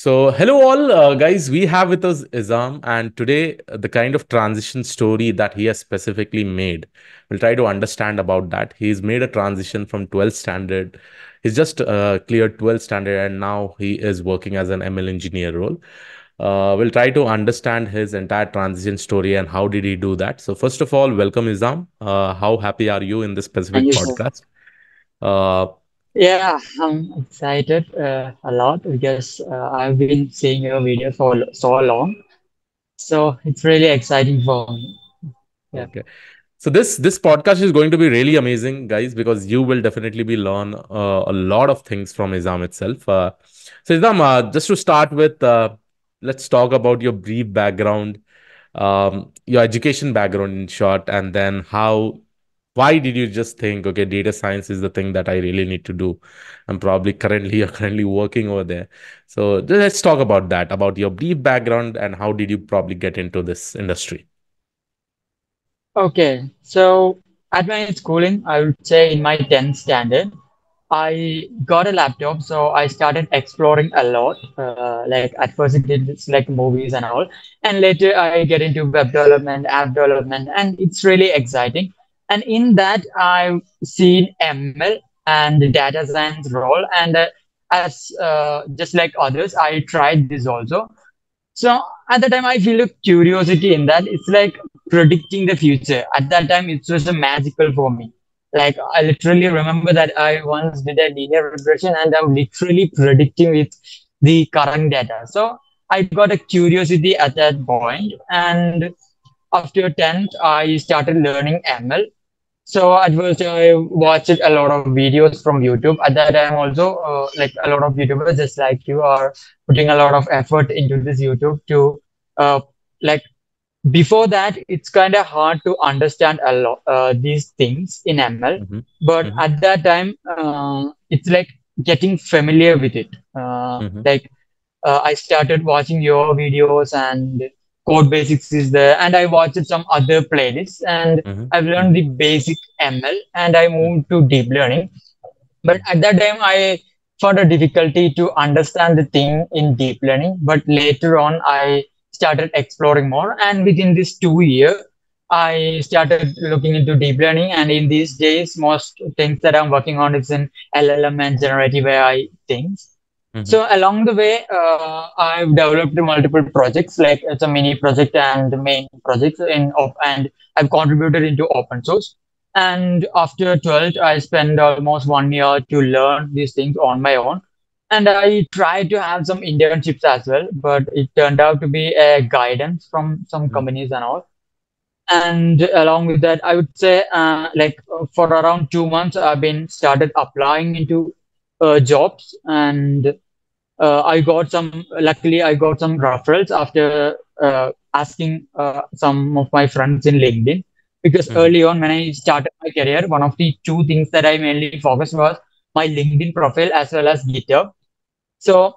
So, hello all, uh, guys. We have with us Izam, and today uh, the kind of transition story that he has specifically made. We'll try to understand about that. He's made a transition from 12th standard. He's just uh, cleared 12th standard, and now he is working as an ML engineer role. Uh, we'll try to understand his entire transition story and how did he do that. So, first of all, welcome Izam. Uh, how happy are you in this specific podcast? Yeah, I'm excited uh, a lot because uh, I've been seeing your video for so long. So it's really exciting for me. Yeah. okay. So this this podcast is going to be really amazing, guys, because you will definitely be learn uh, a lot of things from Izam itself. Uh, so Izam, uh, just to start with, uh, let's talk about your brief background, um, your education background in short, and then how, why did you just think, okay, data science is the thing that I really need to do? I'm probably currently you're currently working over there. So let's talk about that, about your brief background and how did you probably get into this industry? Okay, so at my schooling, I would say in my 10th standard, I got a laptop, so I started exploring a lot. Uh, like at first, it did like movies and all, and later I get into web development, app development, and it's really exciting. And in that, I've seen ML and data science role, and uh, as uh, just like others, I tried this also. So at the time, I feel a curiosity in that. It's like predicting the future. At that time, it was a magical for me. Like I literally remember that I once did a linear regression and I'm literally predicting with the current data. So I got a curiosity at that point, and after 10th, I started learning ML. So at first, I watched a lot of videos from YouTube. At that time, also, uh, like a lot of YouTubers, just like you, are putting a lot of effort into this YouTube to, uh, like before that, it's kind of hard to understand a lot uh, these things in ML. hmm But hmm at that time, uh, it's like getting familiar with it. Uh, hmm like uh, I started watching your videos and Code Basics is there, and I watched some other playlists and hmm I've learned the basic ML and I moved to deep learning. But at that time, I found a difficulty to understand the thing in deep learning. But later on, I started exploring more, and within this two year, I started looking into deep learning. And in these days, most things that I'm working on is in LLM and generative AI things. Hmm So along the way, uh, I've developed multiple projects, like it's a mini project and main projects in op, and I've contributed into open source. And after 12, I spent almost one year to learn these things on my own. And I tried to have some internships as well, but it turned out to be a guidance from some hmm companies and all. And along with that, I would say, uh, like for around two months, I've been started applying into jobs and uh, I got some, luckily, I got some referrals after uh, asking uh, some of my friends in LinkedIn. Because hmm early on, when I started my career, one of the two things that I mainly focused was my LinkedIn profile as well as GitHub. So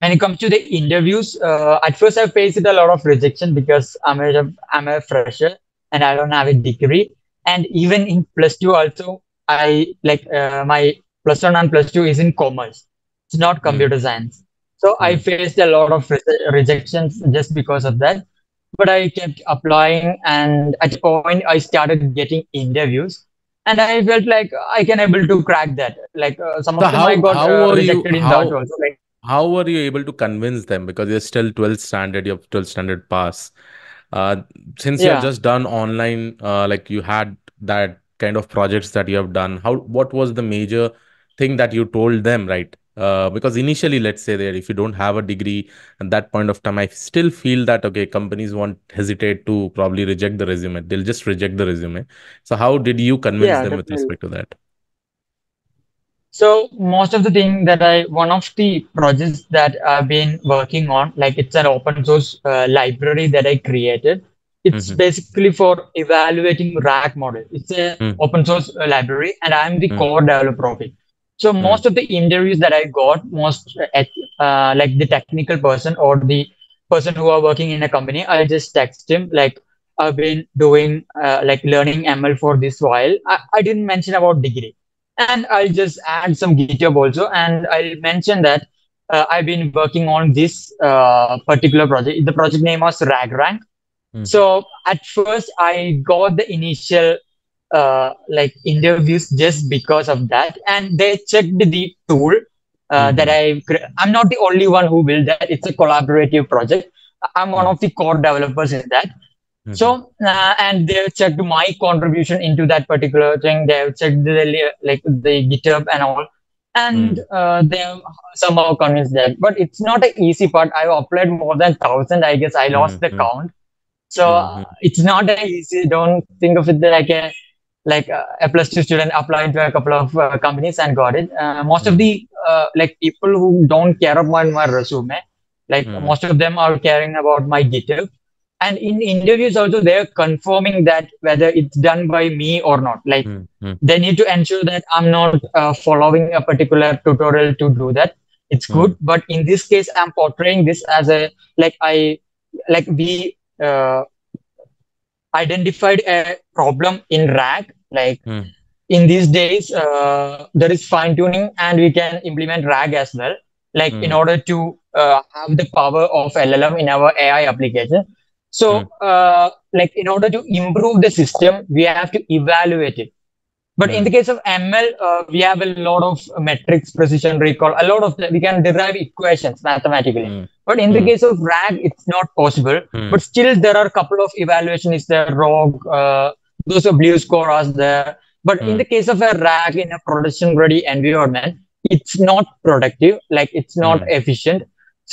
when it comes to the interviews, uh, at first I faced a lot of rejection because I'm a I'm a fresher and I don't have a degree. And even in plus two also, I like uh, my plus one and plus two is in commerce. It's not hmm computer science. So I hmm faced a lot of re- rejections just because of that. But I kept applying, and at a point I started getting interviews, and I felt like I can able to crack that. Like uh, some So of them I how got how uh, are you rejected in that also. Like how were you able to convince them because you're still 12th standard, you have 12th standard pass. Uh, since you have just done online, uh, like you had that kind of projects that you have done, how what was the major thing that you told them, right? Uh, because initially, let's say that if you don't have a degree at that point of time, I still feel that okay, companies won't hesitate to probably reject the resume. They'll just reject the resume. So how did you convince Yeah, them with respect to that? So most of the thing that I, one of the projects that I've been working on, like it's an open source uh, library that I created. It's Mm-hmm. basically for evaluating RAG model. It's a open source uh, library, and I'm the core developer of it. So Mm-hmm. most of the interviews that I got, most uh, at, uh, like the technical person or the person who are working in a company, I just text him like I've been doing uh, like learning ML for this while. I, I didn't mention about degree and I'll just add some GitHub also, and I'll mention that. uh, I've been working on this uh, particular project. The project name was RagRank. Mhm. So at first, I got the initial uh, like interviews just because of that, and they checked the tool uh, that i i'm not the only one who built that. It's a collaborative project. I'm one of the core developers in that. Mhm. So, uh, and they've checked my contribution into that particular thing. They've checked the like the GitHub and all, and uh, they've somehow convinced that. But it's not an easy part. I've applied more than thousand. I guess I lost the Mhm. count. So Mhm. it's not an easy. Don't think of it like a like a, a plus two student applied to a couple of uh, companies and got it. Uh, most of Mhm. the uh, like people who don't care about my resume, like Mhm. most of them are caring about my GitHub and in interviews also they're confirming that whether it's done by me or not like. Mhm. they need to ensure that i'm not uh, following a particular tutorial to do that it's good but in this case i'm portraying this as a like i like we uh, identified a problem in rag like Hmm. in these days uh, there is fine tuning and we can implement rag as well like in Hmm. order to uh, have the power of llm in our ai application so uh, like in order to improve the system we have to evaluate it but in Hmm. the case of ml uh, we have a lot of metrics precision recall a lot of the, we can derive equations mathematically Hmm. but in the Hmm. case of rag it's not possible Hmm. but still there are a couple of evaluation is there ROUGE uh, those are BLEU score are there but in Hmm. the case of a rag in a production ready environment it's not productive like it's not Hmm. efficient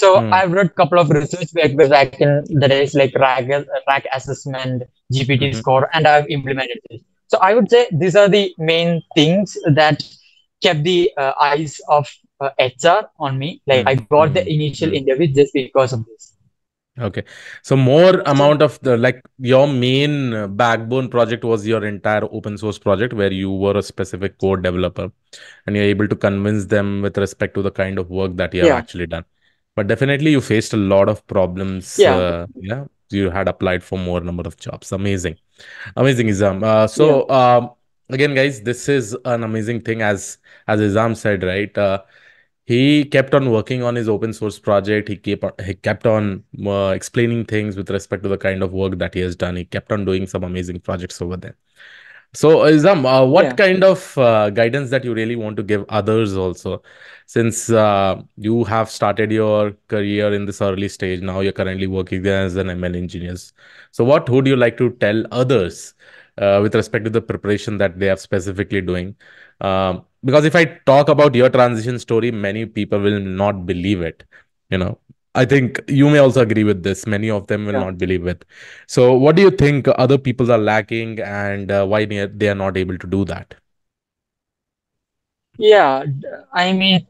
so Hmm. i've read a couple of research papers like in that is like rag rag assessment gpt Mhm. score and i've implemented it so i would say these are the main things that kept the uh, eyes of uh, hr on me like i got the Mhm. initial Mhm. interview just because of this Okay. So more amount of the like your main uh, backbone project was your entire open source project where you were a specific code developer and you're able to convince them with respect to the kind of work that you have Yeah. actually done. But definitely you faced a lot of problems. Yeah. Uh, yeah. You had applied for more number of jobs. Amazing. Amazing, Izam. Uh, so um, again, guys, this is an amazing thing as as Izam said, right? Uh, he kept on working on his open source project he kept he kept on uh, explaining things with respect to the kind of work that he has done he kept on doing some amazing projects over there so Izam, uh, what Yeah. kind of uh, guidance that you really want to give others also since uh, you have started your career in this early stage now you're currently working as an ml engineer so what would you like to tell others uh, with respect to the preparation that they are specifically doing um, because if I talk about your transition story, many people will not believe it. You know, I think you may also agree with this. Many of them will Yeah. not believe it. So, what do you think other people are lacking, and uh, why they are not able to do that? Yeah, I mean,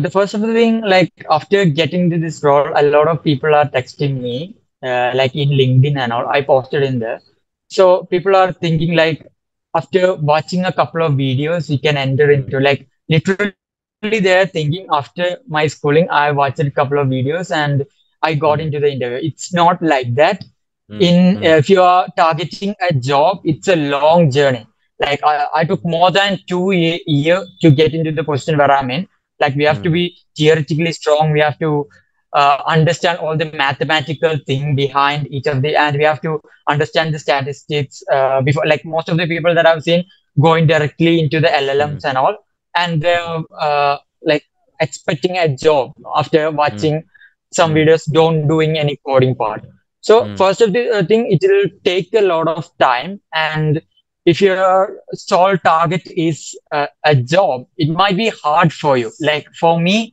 the first of the thing, like after getting to this role, a lot of people are texting me, uh, like in LinkedIn and all. I posted in there. So people are thinking like after watching a couple of videos, we can enter into like literally they're thinking after my schooling, I watched a couple of videos and I got Mm. into the interview. It's not like that. Mm, in mm, if you are targeting a job it's a long journey. Like i, I took more than two ye- year to get into the position where i'm in. Like we have to Mm. be theoretically strong. We have to uh, understand all the mathematical thing behind each of the and we have to understand the statistics uh, before like most of the people that i've seen going directly into the llms and all and they're uh, like expecting a job after watching some Mm. videos don't doing any coding part so Mm. first of the uh, thing, it will take a lot of time, and if your sole target is uh, a job, it might be hard for you. Like for me,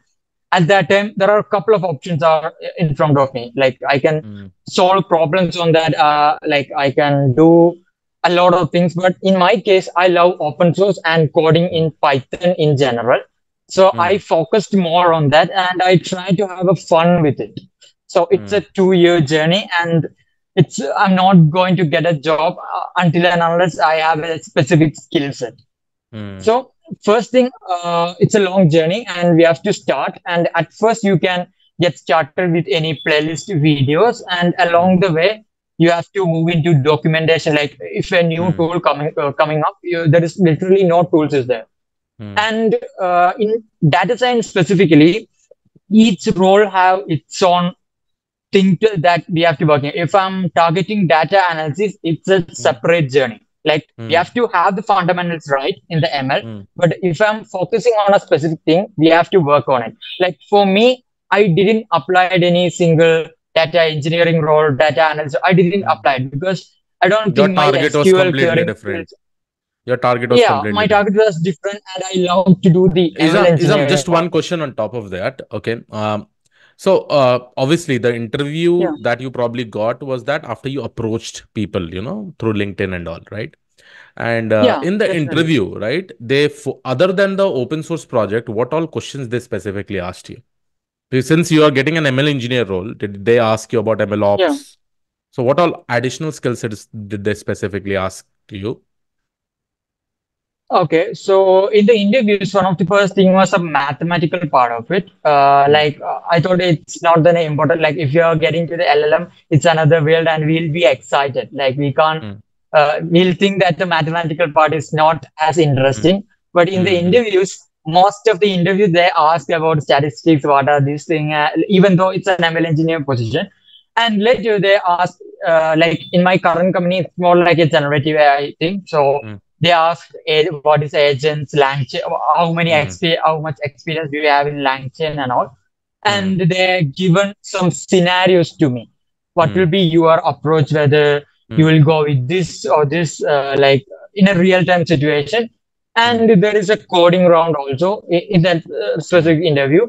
at that time, there are a couple of options are in front of me. Like I can mm, solve problems on that. Uh, like I can do a lot of things, but in my case, I love open source and coding in Python in general. So Mm. I focused more on that, and I try to have a fun with it. So it's a two-year journey, and it's I'm not going to get a job uh, until and unless I have a specific skill set. mm, So first thing, uh, it's a long journey, and we have to start. And at first, you can get started with any playlist videos, and along the way, you have to move into documentation. Like if a new Hmm. tool coming uh, coming up, you, there is literally no tools is there. mm, And uh, in data science specifically, each role have its own thing to, that we have to work in. If I'm targeting data analysis, it's a Mm, separate journey. Like we mm, have to have the fundamentals right in the ML, mm, but if I'm focusing on a specific thing, we have to work on it. Like for me, I didn't apply any single data engineering role, data analyst. I didn't mm. apply because I don't Your think my target was SQL completely querying different. Your target was Yeah, my target was different, and I love to do the ML Izam, Izam, just one question on top of that. Okay. Um, so uh, obviously the Yeah, interview that you probably got was that after you approached people, you know, through LinkedIn and all, right? And uh, yeah, in the definitely. interview, right, they other than the open source project, what all questions they specifically asked you? Since you are getting an ML engineer role, did they ask you about ML Yeah. ops? So what all additional skill sets did they specifically ask you? Okay, so in the interviews, one of the first thing was a mathematical part of it. Uh, Mm, like uh, I thought it's not that important. Like if you're getting to the LLM, it's another world, and we'll be excited. Like we can't, mm, uh, we'll think that the mathematical part is not as mm, interesting. But in the mm, mm, interviews, most of the interviews they ask about statistics, what are these things, uh, even though it's an ML engineer position. And later they ask, uh, like in my current company, it's more like a generative AI thing. So mm, they ask what is agents, LangChain, how many mm, XP, how much experience do you have in LangChain and all. mm, And they're given some scenarios to me. What will mm, be your approach, whether you mm, will go with this or this, uh, like in a real-time situation. And there is a coding round also in that uh, specific interview.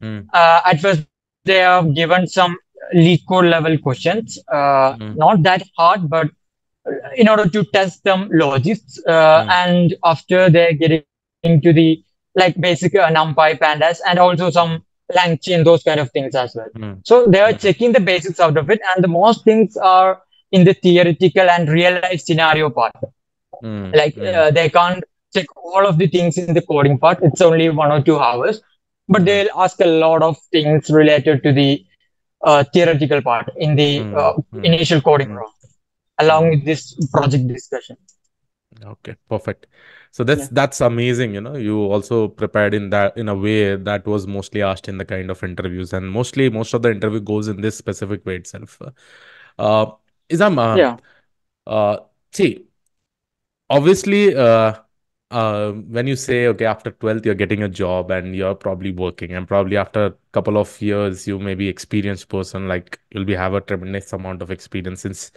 mm, Uh, at first, they have given some LeetCode level questions, uh, mm, not that hard, but in order to test some logics. Uh, mm, and after they're getting into the like basic uh, NumPy, Pandas, and also some LangChain, those kind of things as well. mm, So they are mm, checking the basics out of it, and the most things are in the theoretical and real life scenario part. Like uh, they can't check all of the things in the coding part. It's only one or two hours, but mm, they'll ask a lot of things related to the uh, theoretical part in the mm, uh, mm, initial coding mm, round, along with this project discussion. Okay, perfect. So Yeah. that's that's amazing, you know. You also prepared in that in a way that was mostly asked in the kind of interviews, and mostly most of the interview goes in this specific way itself. Uh, Izam, uh, Yeah. uh, see, obviously, uh, when you say, okay, after 12th, you're getting a job and you're probably working, and probably after a couple of years, you may be experienced person, like you'll be have a tremendous amount of experience since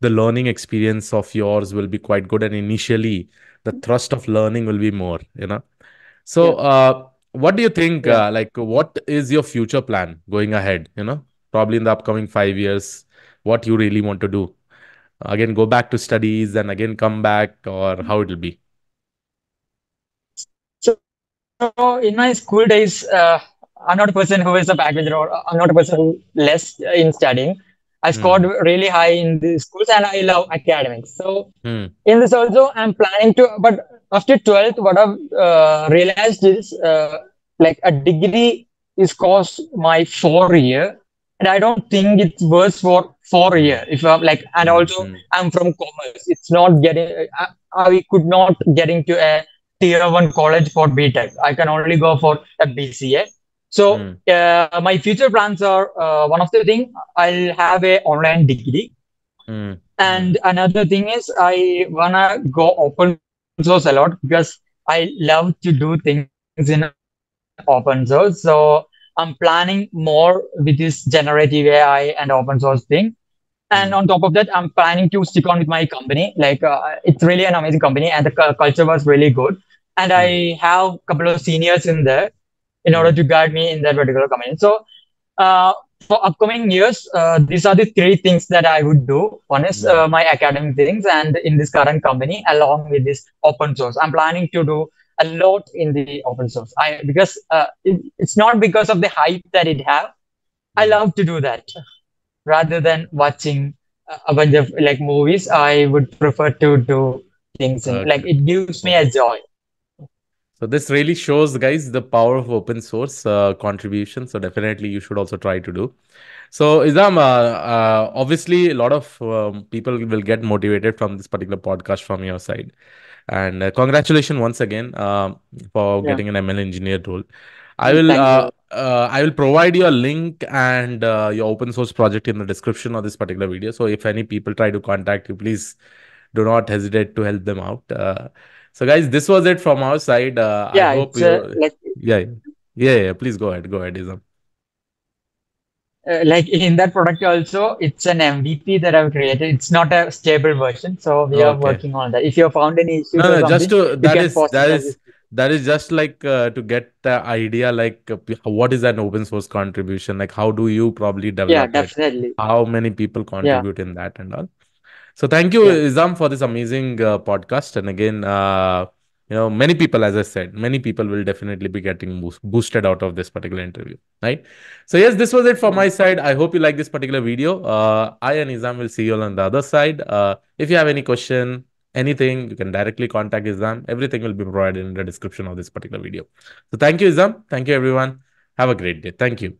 the learning experience of yours will be quite good, and initially the thrust of learning will be more, you know. So, Yeah. uh, what do you think? Yeah. Uh, like, what is your future plan going ahead? You know, probably in the upcoming five years, what you really want to do? Again, go back to studies and again come back, or how it will be? So in my school days, uh, I'm not a person who is a backbencher or I'm not a person who less in studying. I scored Hmm. really high in the schools and I love academics. So Hmm. in this also, I'm planning to, but after 12th, what I've uh, realized is uh, like a degree is cost my four year. And I don't think it's worth for four year. If I'm like, and Hmm. also Hmm. I'm from commerce. It's not getting, I, I could not get into a tier one college for BTech. I can only go for a BCA. So Hmm. uh, my future plans are uh, one of the thing I'll have a online degree, Hmm. and another thing is I wanna go open source a lot because I love to do things in open source. So I'm planning more with this generative AI and open source thing. And Hmm. on top of that, I'm planning to stick on with my company. Like uh, it's really an amazing company, and the cu- culture was really good. And Hmm. I have a couple of seniors in there in order Hmm. to guide me in that particular company. So uh, for upcoming years, uh, these are the three things that I would do. One is Hmm. uh, my academic things, and in this current company, along with this open source, I'm planning to do a lot in the open source. I because uh, it, it's not because of the hype that it have. I Hmm. love to do that rather than watching a- a bunch of like movies. I would prefer to do things in like it gives me a joy. So this really shows, guys, the power of open source uh, contribution. So definitely you should also try to do. So Izam, uh, uh, obviously a lot of um, people will get motivated from this particular podcast from your side. And uh, congratulations once again um, for Yeah. getting an ML engineer role. I will uh, uh, I will provide you a link and uh, your open source project in the description of this particular video. So if any people try to contact you, please do not hesitate to help them out. So guys, this was it from our side. Uh, I Yeah, hope it's uh, like yeah yeah yeah, yeah. Please go ahead. Go ahead, Izam. uh, like in that product also, it's an MVP that I've created. It's not a stable version, so we are working on that. If you have found any issues No, no, just to you that is that it is that is just like uh, to get the idea like uh, what is an open source contribution like how do you probably yeah, develop it definitely. how many people Yeah, contribute in that and all so thank you yeah, Izam for this amazing uh, podcast and again uh, you know many people as I said many people will definitely be getting boost, boosted out of this particular interview right so yes this was it yeah. my side I hope you like this particular video uh, I and Izam will see you all on the other side uh, if you have any question anything, you can directly contact Izam. Everything will be provided in the description of this particular video. So thank you, Izam. Thank you, everyone. Have a great day. Thank you.